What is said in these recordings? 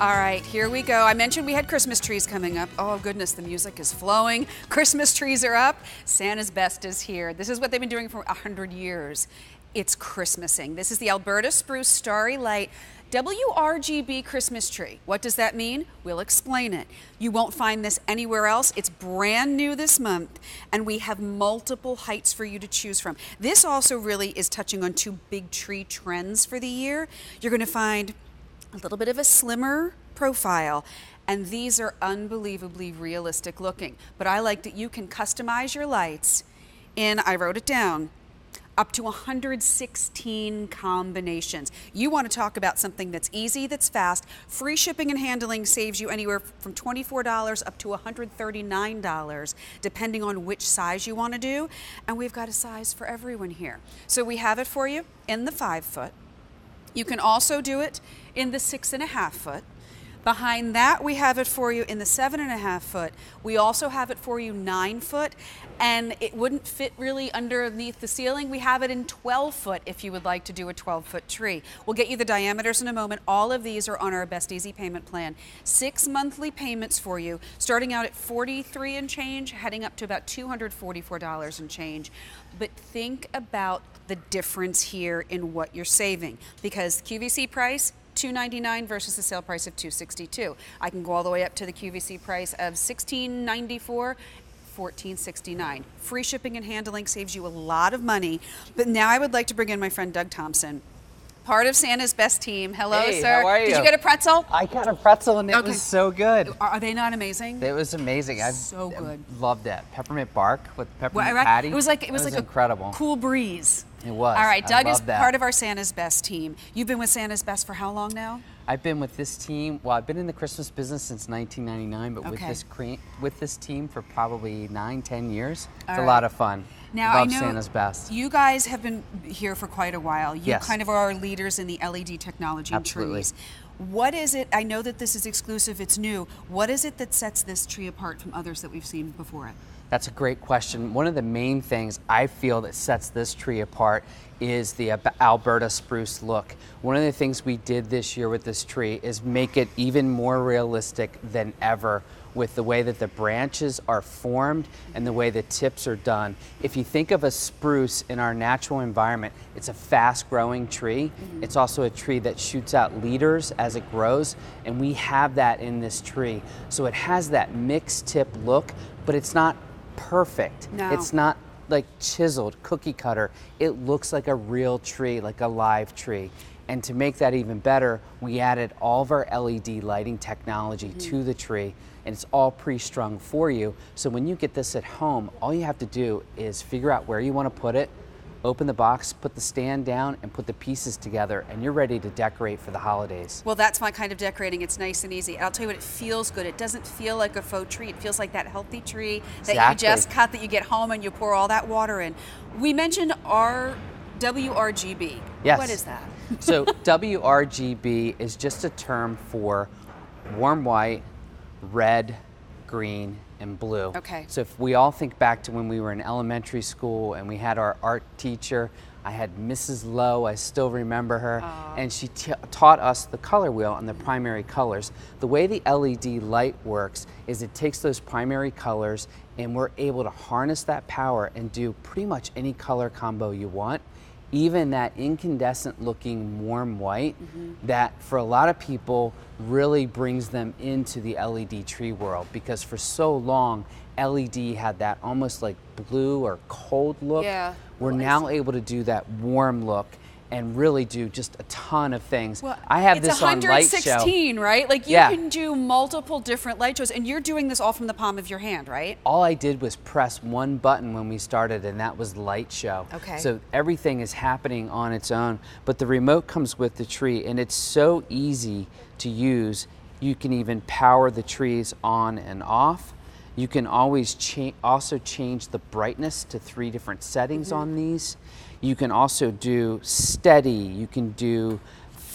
All right, here we go. I mentioned we had Christmas trees coming up. Oh, goodness, the music is flowing. Christmas trees are up. Santa's Best is here. This is what they've been doing for 100 years. It's Christmasing. This is the Alberta Spruce Starry Light WRGB Christmas tree. What does that mean? We'll explain it. You won't find this anywhere else. It's brand new this month, and we have multiple heights for you to choose from. This also really is touching on two big tree trends for the year. You're going to find a little bit of a slimmer profile. And these are unbelievably realistic looking. But I like that you can customize your lights in, I wrote it down, up to 116 combinations. You want to talk about something that's easy, that's fast. Free shipping and handling saves you anywhere from $24 up to $139, depending on which size you want to do. And we've got a size for everyone here. So we have it for you in the five foot. You can also do it in the six and a half foot. Behind that, we have it for you in the seven and a half foot. We also have it for you nine foot, and it wouldn't fit really underneath the ceiling. We have it in 12 foot if you would like to do a 12 foot tree. We'll get you the diameters in a moment. All of these are on our best easy payment plan. Six monthly payments for you, starting out at 43 and change, heading up to about $244 and change. But think about the difference here in what you're saving because QVC price 299 versus the sale price of 262. I can go all the way up to the QVC price of 1694 1469. Free shipping and handling saves you a lot of money. But now I would like to bring in my friend Doug Thompson, part of Santa's best team. Hello, Hey, sir. how are you? Did you? get a pretzel? I got a pretzel and it Okay. was so good. Are, they not amazing? It was amazing. I So good. loved that peppermint bark with Well, peppermint I- patty. It was like it was, like incredible. a cool breeze. It was. All right, Doug is that. part of our Santa's Best team. You've been with Santa's Best for how long now? I've been with this team. Well, I've been in the Christmas business since 1999, but with this cre- with this team for probably nine, ten years. It's All a lot of fun. Now Love I know Santa's best. you guys have been here for quite a while. You Yes. kind of are leaders in the LED technology Absolutely. trees. What is it? I know that this is exclusive. It's new. What is it that sets this tree apart from others that we've seen before it? That's a great question. One of the main things I feel that sets this tree apart is the Alberta spruce look. One of the things we did this year with this tree is make it even more realistic than ever with the way that the branches are formed and the way the tips are done. If you think of a spruce in our natural environment, it's a fast growing tree. Mm-hmm. It's also a tree that shoots out leaders as it grows, and we have that in this tree. So it has that mixed tip look, but it's not perfect. No. It's not like chiseled, cookie cutter. It looks like a real tree, like a live tree. And to make that even better, we added all of our LED lighting technology mm-hmm. to the tree, and it's all pre strung for you. So when you get this at home, all you have to do is figure out where you want to put it, open the box, put the stand down, and put the pieces together, and you're ready to decorate for the holidays. Well, that's my kind of decorating. It's nice and easy. I'll tell you what, it feels good. It doesn't feel like a faux tree. It feels like that healthy tree that you just cut, that you get home and you pour all that water in. We mentioned our WRGB. Yes. What is that? so WRGB is just a term for warm white, red, green, and blue. Okay. So if we all think back to when we were in elementary school and we had our art teacher, I had Mrs. Lowe, I still remember her, and she t- taught us the color wheel and the primary colors. The way the LED light works is it takes those primary colors and we're able to harness that power and do pretty much any color combo you want even that incandescent looking warm white mm-hmm. that for a lot of people really brings them into the LED tree world because for so long LED had that almost like blue or cold look. Yeah. We're Well, now able to do that warm look and really do just a ton of things. Well, I have this on light show. It's 116, right? Like you Yeah. can do multiple different light shows, and you're doing this all from the palm of your hand, right? all I did was press one button when we started, and that was light show. Okay. So everything is happening on its own, but the remote comes with the tree, and it's so easy to use. You can even power the trees on and off. You can always cha- also change the brightness to three different settings mm-hmm. on these. You can also do steady. You can do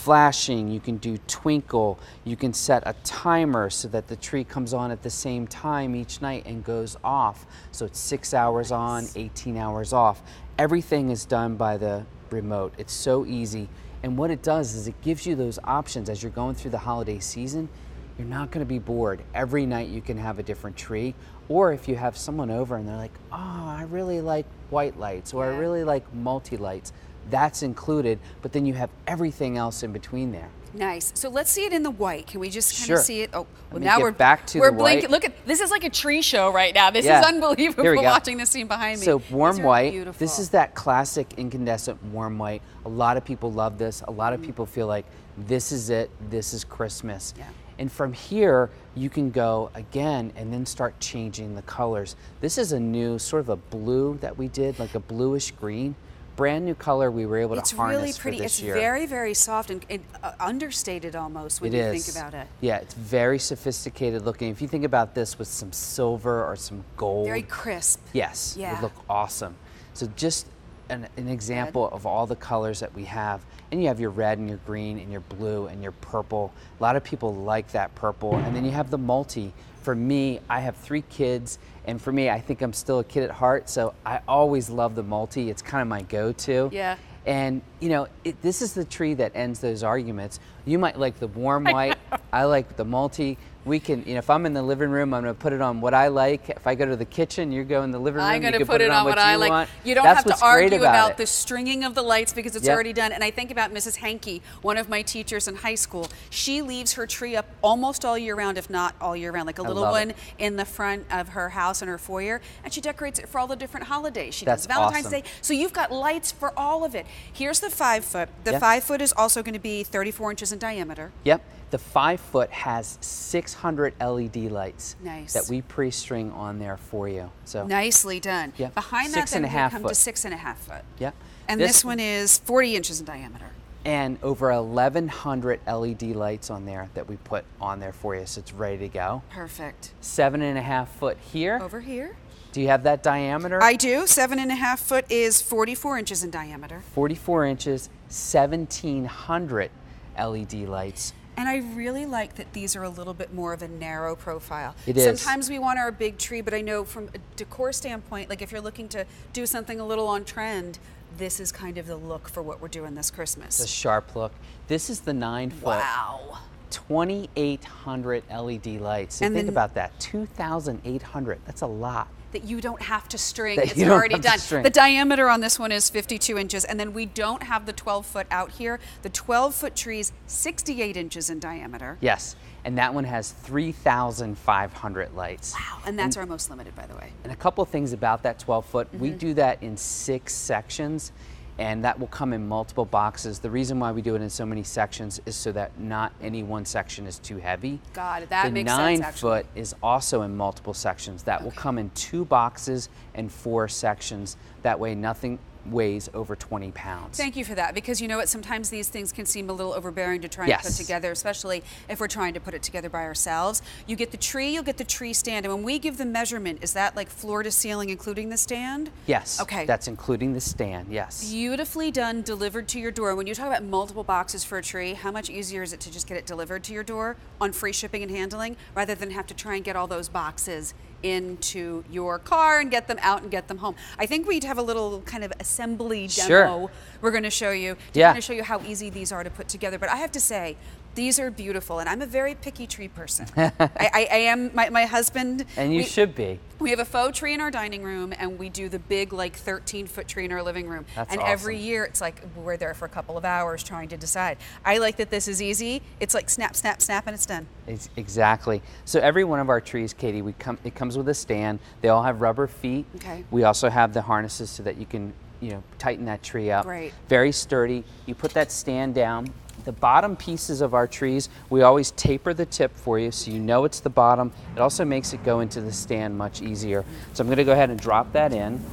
flashing, you can do twinkle, you can set a timer so that the tree comes on at the same time each night and goes off. So it's six hours on, 18 hours off. Everything is done by the remote. It's so easy. And what it does is it gives you those options as you're going through the holiday season. You're not going to be bored. Every night you can have a different tree. Or if you have someone over and they're like, oh, I really like white lights or I really like multi lights, that's included. But then you have everything else in between there. Nice. So let's see it in the white. Can we just kind Sure. of see it? Oh, well, now we're back to we're the blinking. white. Look at this is like a tree show right now. This Yeah. is unbelievable. Here we go. Watching this scene behind me. So warm white. Beautiful. This is that classic incandescent warm white. A lot of people love this. A lot of Mm. people feel like this is it. This is Christmas. Yeah. And from here, you can go again and then start changing the colors. This is a new sort of a blue that we did, like a bluish green. Brand new color we were able It's to harness It's really pretty. for this It's year. very very soft and, and uh, understated almost when It you is. think about it. Yeah, it's very sophisticated looking. If you think about this with some silver or some gold, Very crisp. Yes, it would look awesome. So just an, an example of all the colors that we have. And you have your red and your green and your blue and your purple. A lot of people like that purple. And then you have the multi. For me, I have three kids, and for me, I think I'm still a kid at heart, so I always love the multi. It's kind of my go-to. Yeah. And you know, it, this is the tree that ends those arguments. You might like the warm white. I like the multi. We can, you know, if I'm in the living room, I'm going to put it on what I like. If I go to the kitchen, you go in the living room. I'm going to put it on what what I like. want. You don't That's have to argue about, about the stringing of the lights because it's Yep. already done. And I think about Mrs. Hankey, one of my teachers in high school. She leaves her tree up almost all year round, if not all year round, like a little one it. in the front of her house in her foyer, and she decorates it for all the different holidays. She That's does Valentine's awesome. Day. So you've got lights for all of it. Here's the five foot. The Yeah. five foot is also going to be 34 inches in diameter. Yep. The five foot has 600 LED lights Nice. that we pre-string on there for you. So Nicely done. Yeah. Behind Six that, and then a half come to foot. six and a half foot. Yeah. And This- this, one is 40 inches in diameter. and over 1,100 LED lights on there that we put on there for you, so it's ready to go. Perfect. Seven and a half foot here. Over here. Do you have that diameter? I do. Seven and a half foot is 44 inches in diameter. 44 inches, 1,700 LED lights. And I really like that these are a little bit more of a narrow profile. It is. Sometimes we want our big tree, but I know from a decor standpoint, like if you're looking to do something a little on trend, this is kind of the look for what we're doing this Christmas. The sharp look. This is the nine foot, Wow. 2,800 LED lights. So And think about that. 2,800. That's a lot. That you don't have to string. That it's already done. The diameter on this one is 52 inches, and then we don't have the 12 foot out here. The 12 foot tree is 68 inches in diameter. Yes. And that one has 3,500 lights. Wow. And that's our most limited, by the way. And a couple things about that 12 foot, we Mm-hmm. do that in six sections, and that will come in multiple boxes. The reason why we do it in so many sections is so that not any one section is too heavy. It. That the makes sense, nine foot is also in multiple sections. That will come in two boxes and four sections. That way, nothing weighs over 20 pounds. Thank you for that because you know what? Sometimes these things can seem a little overbearing to try and Yes. put together, especially if we're trying to put it together by ourselves. You get the tree, you'll get the tree stand. And when we give the measurement, is that like floor to ceiling, including the stand? yes. Okay. That's including the stand. Yes. Beautifully done, delivered to your door. When you talk about multiple boxes for a tree, how much easier is it to just get it delivered to your door on free shipping and handling rather than have to try and get all those boxes into your car and get them out and get them home? I think we'd have a little kind of assembly demo Sure. we're going to show you to Yeah. kind of show you how easy these are to put together. But I have to say, these are beautiful, and I'm a very picky tree person. I, I, I am. My, my husband and you we- should be. we have a faux tree in our dining room, and we do the big, like 13 foot tree in our living room. That's and every year, it's like we're there for a couple of hours trying to decide. I like that this is easy. It's like snap, snap, snap, and it's done. Ex- Exactly. So every one of our trees, Katie, we come. It comes with a stand. They all have rubber feet. Okay. We also have the harnesses so that you can, you know, tighten that tree up. Great. Very sturdy. You put that stand down. The bottom pieces of our trees, we always taper the tip for you so you know it's the bottom. It also makes it go into the stand much easier. So I'm going to go ahead and drop that in.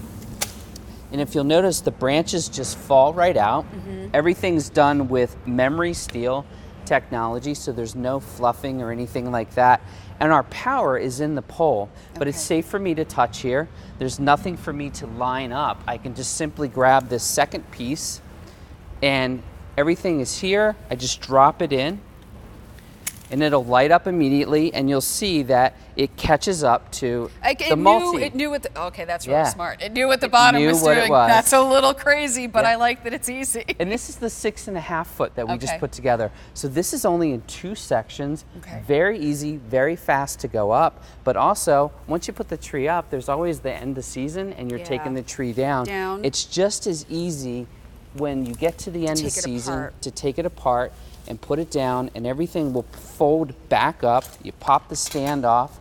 And if you'll notice, the branches just fall right out. Mm-hmm. Everything's done with memory steel technology, so there's no fluffing or anything like that. And our power is in the pole, but it's safe for me to touch here. There's nothing for me to line up. I can just simply grab this second piece, and everything is here. I just drop it in. and it'll light up immediately, and you'll see that it catches up to Like, the it multi. knew it knew what the okay that's really Yeah. smart. It knew what the It bottom was doing. was. That's a little crazy, but Yeah. I like that it's easy. And this is the six and a half foot that we just put together. So this is only in two sections. Okay. Very easy, very fast to go up. But also, once you put the tree up, there's always the end of the season and you're taking the tree down. Down. It's just as easy when you get to the end of the season apart. to take it apart and put it down and everything will fold back up. You pop the stand off.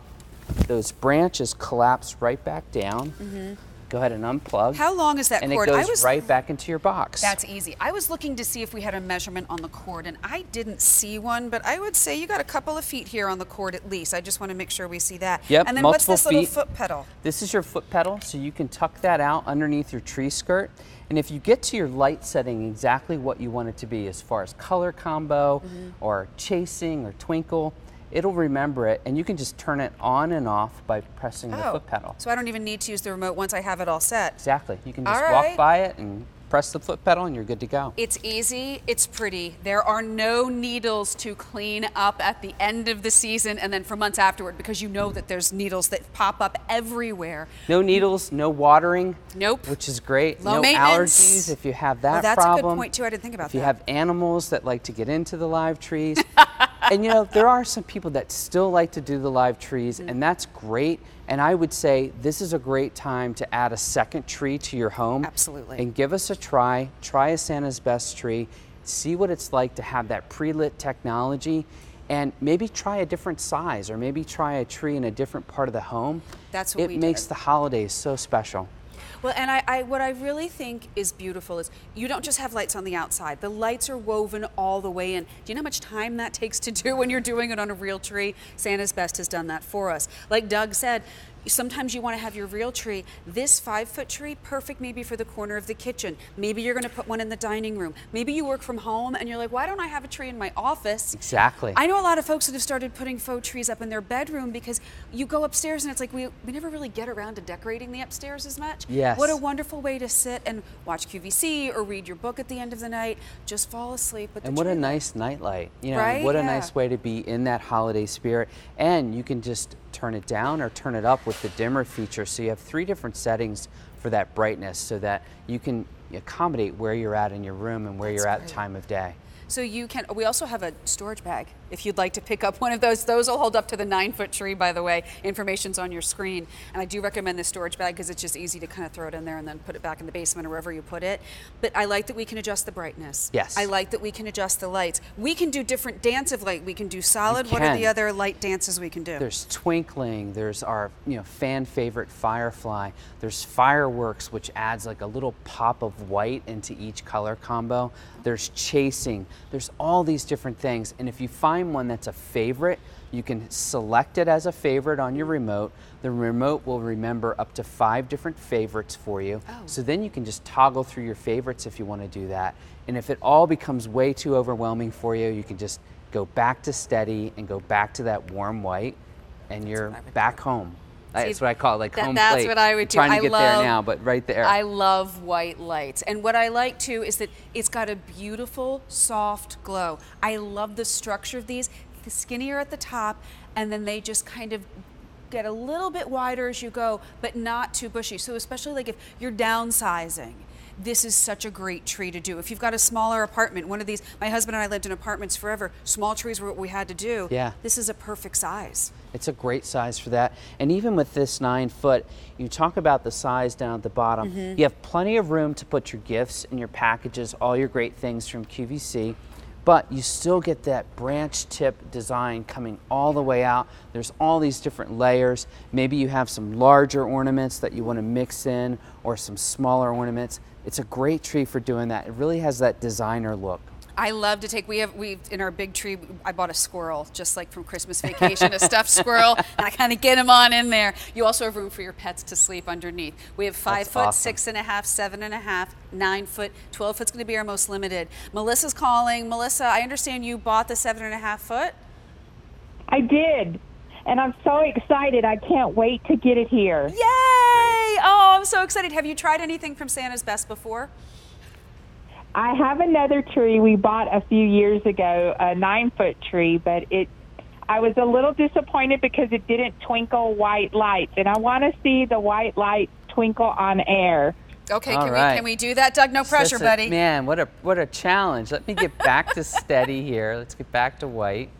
Those branches collapse right back down. Go ahead and unplug. How long is that and cord? it I goes was right back into your box. That's easy. I was looking to see if we had a measurement on the cord, and I didn't see one, but I would say you got a couple of feet here on the cord at least. I just want to make sure we see that. Yep, And then multiple what's this little feet. foot pedal? This is your foot pedal, so you can tuck that out underneath your tree skirt. And if you get to your light setting exactly what you want it to be, as far as color combo Mm-hmm. or chasing or twinkle, it'll remember it, and you can just turn it on and off by pressing the Oh, foot pedal. so I don't even need to use the remote once I have it all set. Exactly. You can just right. walk by it and press the foot pedal, and you're good to go. It's easy, it's pretty. There are no needles to clean up at the end of the season and then for months afterward because you know that there's needles that pop up everywhere. No needles, no watering. Nope. Which is great. Low no maintenance. allergies if you have that Oh, that's a good point, too. I didn't think about if you have animals that like to get into the live trees. and you know, there are some people that still like to do the live trees, Mm-hmm. and that's great. And I would say this is a great time to add a second tree to your home. Absolutely. And give us a try. Try a Santa's Best tree. See what it's like to have that pre lit technology. And maybe try a different size, or maybe try a tree in a different part of the home. That's what it makes did. the holidays so special. Well, and I, I, what I really think is beautiful is you don't just have lights on the outside. The lights are woven all the way in. Do you know how much time that takes to do when you're doing it on a real tree? Santa's Best has done that for us. Like Doug said, sometimes you want to have your real tree. This five foot tree, perfect maybe for the corner of the kitchen. Maybe you're going to put one in the dining room. Maybe you work from home and you're like, why don't I have a tree in my office? Exactly. I know a lot of folks that have started putting faux trees up in their bedroom because you go upstairs and it's like we, we never really get around to decorating the upstairs as much. Yes. What a wonderful way to sit and watch QVC or read your book at the end of the night. Just fall asleep with And what a tree nice nightlight. You know, Right? what a Yeah. nice way to be in that holiday spirit. And you can just turn it down or turn it up with the dimmer feature. So you have three different settings for that brightness so that you can accommodate where you're at in your room and where That's you're at great. time of day. So you can. We also have a storage bag if you'd like to pick up one of those. Those will hold up to the nine foot tree, by the way. Information's on your screen, and I do recommend the storage bag because it's just easy to kind of throw it in there and then put it back in the basement or wherever you put it. But I like that we can adjust the brightness. Yes. I like that we can adjust the lights. We can do different dance of light. We can do solid. What are the other light dances we can do? There's twinkling, there's our you know fan favorite firefly, there's fireworks which adds like a little pop of white into each color combo. There's chasing. There's all these different things and if you find one that's a favorite, you can select it as a favorite on your remote. The remote will remember up to 5 different favorites for you. Oh. So then you can just toggle through your favorites if you want to do that. And if it all becomes way too overwhelming for you, you can just go back to steady and go back to that warm white and you're what I back home. That's See, what I call it, like that- home that's plate. what I would do. Trying to I get love- there now, but right there. I love white lights. And what I like too is that it's got a beautiful, soft glow. I love the structure of these. The skinnier at the top, and then they just kind of get a little bit wider as you go, but not too bushy. So, especially like if you're downsizing. This is such a great tree to do. If you've got a smaller apartment, one of these, my husband and I lived in apartments forever. Small trees were what we had to do. Yeah. This is a perfect size. It's a great size for that. And even with this nine foot, you talk about the size down at the bottom. Mm-hmm. You have plenty of room to put your gifts and your packages, all your great things from QVC. But you still get that branch tip design coming all the way out. There's all these different layers. Maybe you have some larger ornaments that you want to mix in or some smaller ornaments. It's a great tree for doing that. It really has that designer look. I love to take. We have we in our big tree. I bought a squirrel, just like from Christmas Vacation, a stuffed squirrel, and I kind of get him on in there. You also have room for your pets to sleep underneath. We have five That's foot, awesome. six and a half, seven and a half, nine foot, twelve foot's going to be our most limited. Melissa's calling. Melissa, I understand you bought the seven and a half foot. I did. And I'm so excited. I can't wait to get it here. Yay! Oh, I'm so excited. Have you tried anything from Santa's Best before? I have another tree we bought a few years ago, a nine foot tree, but it I was a little disappointed because it didn't twinkle white lights, and I want to see the white lights twinkle on air. Okay, All can, right. we, can we do that, Doug? No pressure, Listen, buddy. Man, what a what a challenge. Let me get back to steady here. Let's get back to white.